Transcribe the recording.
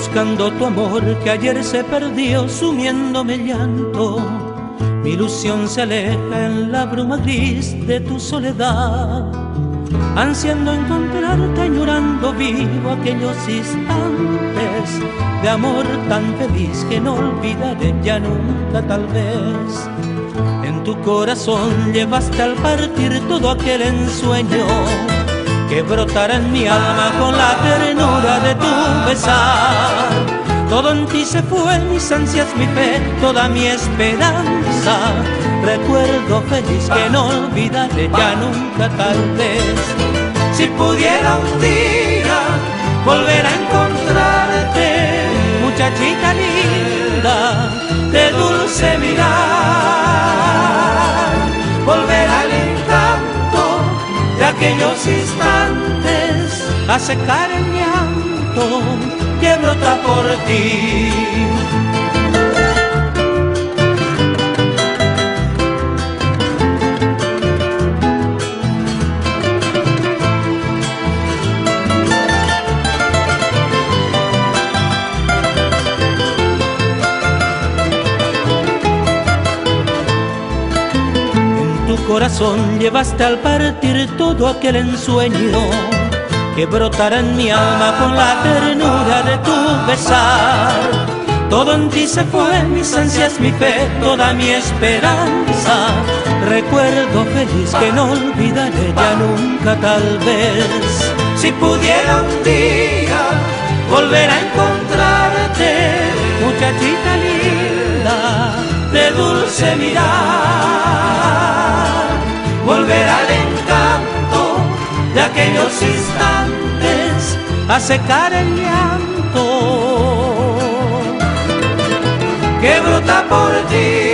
buscando tu amor que ayer se perdió sumiéndome llanto. Mi ilusión se aleja en la bruma gris de tu soledad, ansiando encontrarte, añorando vivo aquellos instantes de amor tan feliz que no olvidaré ya nunca tal vez. En tu corazón llevaste al partir todo aquel ensueño que brotará en mi alma con la ternura de tu besar. Todo en ti se fue, mis ansias, mi fe, toda mi esperanza. Recuerdo feliz que no olvidaré ya nunca tal vez. Si pudiera un día volver a encontrarte, muchachita linda, de dulce mirar, volver al encanto de aquellos instantes a secar el llanto que brota por ti. En tu corazón llevaste al partir todo aquel ensueño que brotará en mi alma con la ternura de tu besar. Todo en ti se fue, mis ansias, mi fe, toda mi esperanza. Recuerdo feliz que no olvidaré ya nunca tal vez. Si pudiera un día volver a encontrarte, muchachita linda, de dulce mirar, de aquellos instantes a secar el llanto que brota por ti.